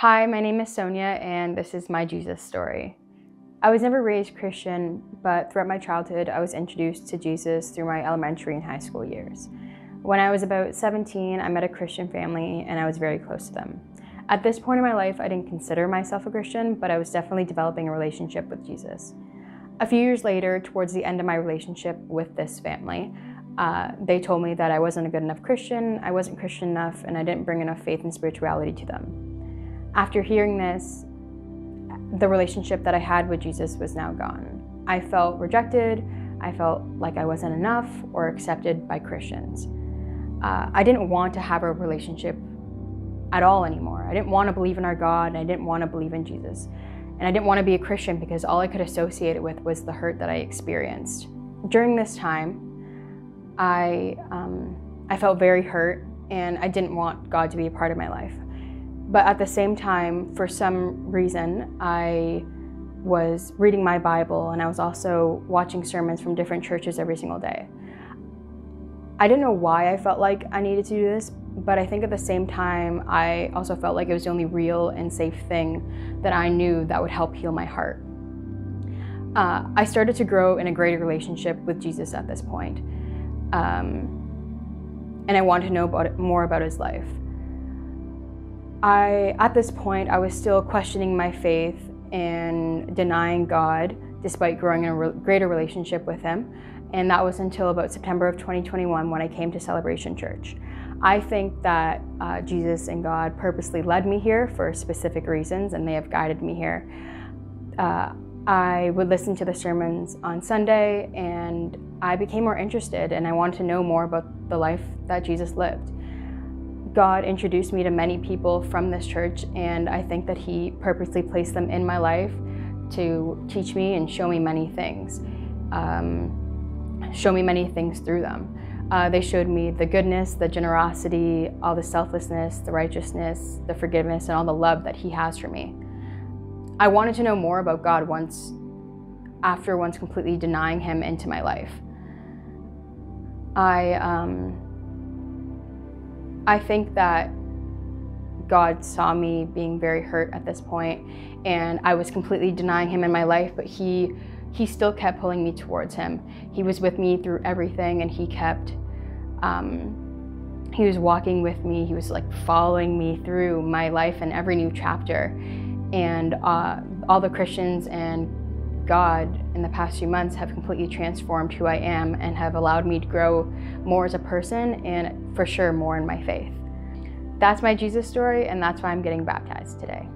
Hi, my name is Sonia, and this is my Jesus story. I was never raised Christian, but throughout my childhood, I was introduced to Jesus through my elementary and high school years. When I was about 17, I met a Christian family, and I was very close to them. At this point in my life, I didn't consider myself a Christian, but I was definitely developing a relationship with Jesus. A few years later, towards the end of my relationship with this family, uh, they told me that I wasn't a good enough Christian, I wasn't Christian enough, and I didn't bring enough faith and spirituality to them. After hearing this, the relationship that I had with Jesus was now gone. I felt rejected, I felt like I wasn't enough or accepted by Christians. Uh, I didn't want to have a relationship at all anymore. I didn't want to believe in our God, I didn't want to believe in Jesus. And I didn't want to be a Christian because all I could associate it with was the hurt that I experienced. During this time, I, um, I felt very hurt and I didn't want God to be a part of my life. But at the same time, for some reason, I was reading my Bible and I was also watching sermons from different churches every single day. I didn't know why I felt like I needed to do this, but I think at the same time, I also felt like it was the only real and safe thing that I knew that would help heal my heart. Uh, I started to grow in a greater relationship with Jesus at this point, um, and I wanted to know about it, more about his life. I, at this point, I was still questioning my faith and denying God despite growing in a re greater relationship with Him. And that was until about September of 2021 when I came to Celebration Church. I think that uh, Jesus and God purposely led me here for specific reasons, and they have guided me here. Uh, I would listen to the sermons on Sunday, and I became more interested, and I wanted to know more about the life that Jesus lived. God introduced me to many people from this church, and I think that He purposely placed them in my life to teach me and show me many things, um, show me many things through them. Uh, they showed me the goodness, the generosity, all the selflessness, the righteousness, the forgiveness, and all the love that He has for me. I wanted to know more about God once, after once completely denying Him into my life. I, um, I think that God saw me being very hurt at this point, and I was completely denying Him in my life, but He he still kept pulling me towards him. He was with me through everything and he kept, um, he was walking with me. He was like following me through my life and every new chapter. And uh, all the Christians and God in the past few months have completely transformed who I am and have allowed me to grow more as a person and for sure more in my faith. That's my Jesus story, and that's why I'm getting baptized today.